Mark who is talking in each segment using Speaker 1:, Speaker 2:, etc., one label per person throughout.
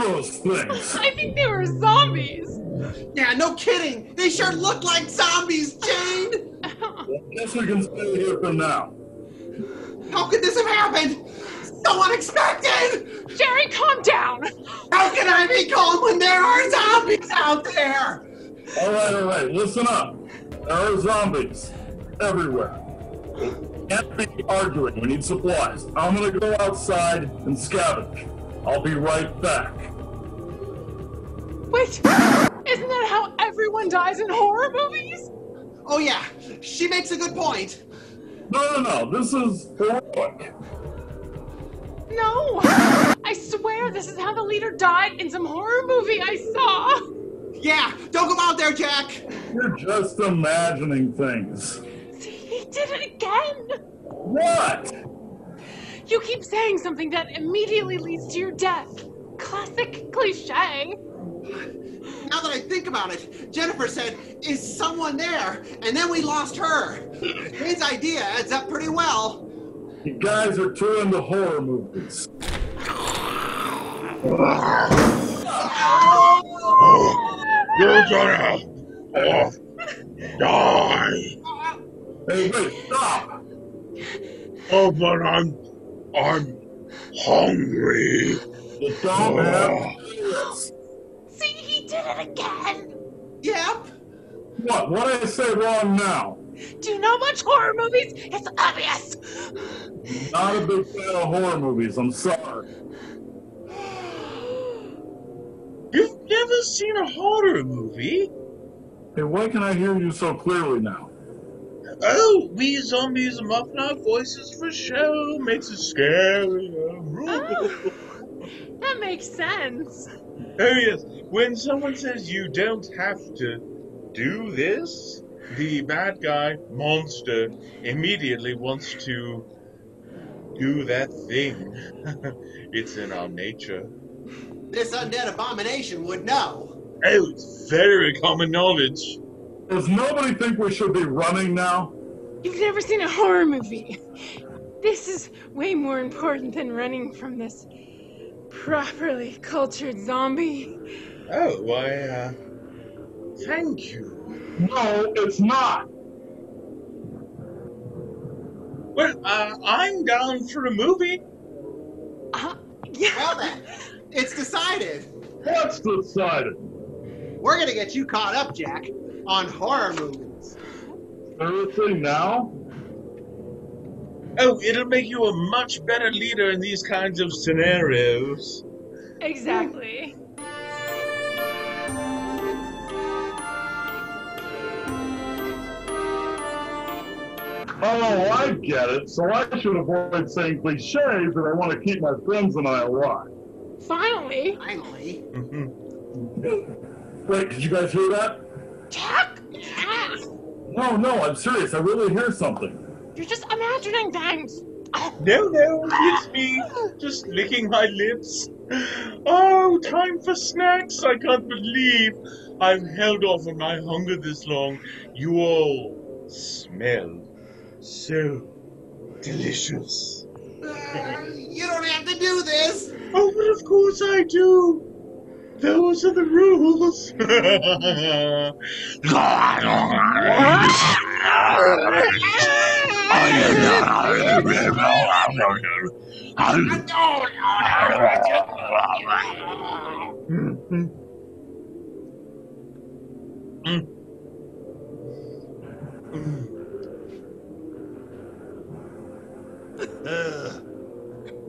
Speaker 1: heck were those things?
Speaker 2: I think they were zombies.
Speaker 3: Yeah, no kidding. They sure look like zombies, Jane.
Speaker 1: Guess we can stay here for now.
Speaker 3: How could this have happened? So unexpected.
Speaker 2: Jerry, calm down.
Speaker 3: How can I be calm when there are zombies out there?
Speaker 1: All right, all right, listen up. There are zombies everywhere. Can't be arguing. We need supplies. I'm gonna go outside and scavenge. I'll be right back.
Speaker 2: Wait, isn't that how everyone dies in horror movies?
Speaker 3: Oh yeah, she makes a good point.
Speaker 1: No, no, no. This is heroic.
Speaker 2: No! I swear this is how the leader died in some horror movie I saw!
Speaker 3: Yeah, don't go out there, Jack.
Speaker 1: You're just imagining things.
Speaker 2: See, he did it again!
Speaker 1: What?
Speaker 2: You keep saying something that immediately leads to your death. Classic cliche.
Speaker 3: Now that I think about it, Jennifer said, Is someone there? And then we lost her. His idea adds up pretty well.
Speaker 1: You guys are too into horror movies.
Speaker 4: You're gonna all die.
Speaker 1: Hey, wait, stop!
Speaker 4: Oh, but I'm, I'm hungry.
Speaker 1: You don't have to do this.
Speaker 2: See, he did it again!
Speaker 3: Yep.
Speaker 1: What? What did I say wrong now?
Speaker 2: Do you know much horror movies? It's obvious!
Speaker 1: Not a big fan of horror movies. I'm sorry.
Speaker 4: You've never seen a horror movie?
Speaker 1: Hey, why can I hear you so clearly now?
Speaker 4: Oh, we zombies muffin our voices for show. Makes it scary.
Speaker 2: Oh, that makes sense.
Speaker 4: Oh yes, when someone says you don't have to do this, the bad guy, monster, immediately wants to do that thing. it's in our nature.
Speaker 3: This undead abomination would know.
Speaker 4: Oh, it's very common knowledge.
Speaker 1: Does nobody think we should be running now?
Speaker 2: You've never seen a horror movie. This is way more important than running from this properly cultured zombie.
Speaker 4: Oh, why, uh, thank you.
Speaker 1: No, it's not.
Speaker 4: Well, uh, I'm down for a movie.
Speaker 2: Uh, yeah.
Speaker 3: Well then, it's decided.
Speaker 1: What's decided?
Speaker 3: We're gonna get you caught up, Jack, on horror movies.
Speaker 1: Seriously, now?
Speaker 4: Oh, it'll make you a much better leader in these kinds of scenarios.
Speaker 2: Exactly.
Speaker 1: Oh, I get it. So I should avoid saying cliches if I want to keep my friends and I alive.
Speaker 2: Finally.
Speaker 3: Finally.
Speaker 1: Wait, did you guys hear that?
Speaker 2: Jack? Jack!
Speaker 1: No, no, I'm serious. I really hear something.
Speaker 2: You're just imagining things.
Speaker 4: No, no, it's me, just licking my lips. Oh, time for snacks! I can't believe I've held off on my hunger this long. You all smell so delicious.
Speaker 3: Uh, you don't have to do this.
Speaker 4: Oh, but of course I do. Those are the rules.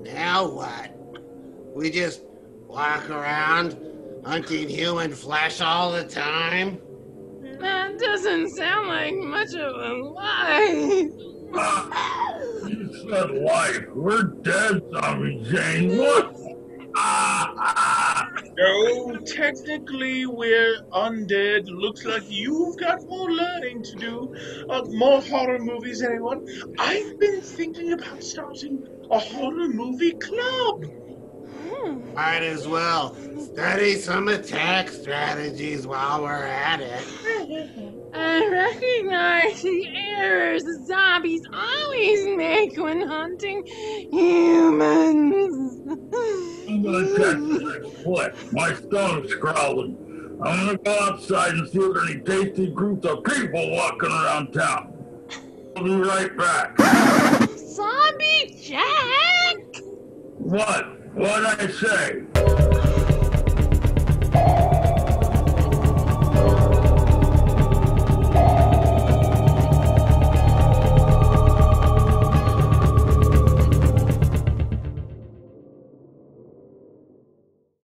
Speaker 3: Now what? We just walk around hunting human flesh all the time?
Speaker 2: That doesn't sound like much of a lie.
Speaker 1: You said life. We're dead, Zombie Jane. What? Ah, ah.
Speaker 4: No, technically we're undead. Looks like you've got more learning to do. Uh, more horror movies, anyone? I've been thinking about starting a horror movie club.
Speaker 2: Hmm.
Speaker 5: Might as well study some attack strategies while we're at it.
Speaker 2: I recognize the errors the zombies always make when hunting humans.
Speaker 1: I'm gonna catch the. My stomach's growling. I'm gonna go outside and see if there are any tasty groups of people walking around town. I'll be right back.
Speaker 2: Zombie Jack!
Speaker 1: What? What'd I say?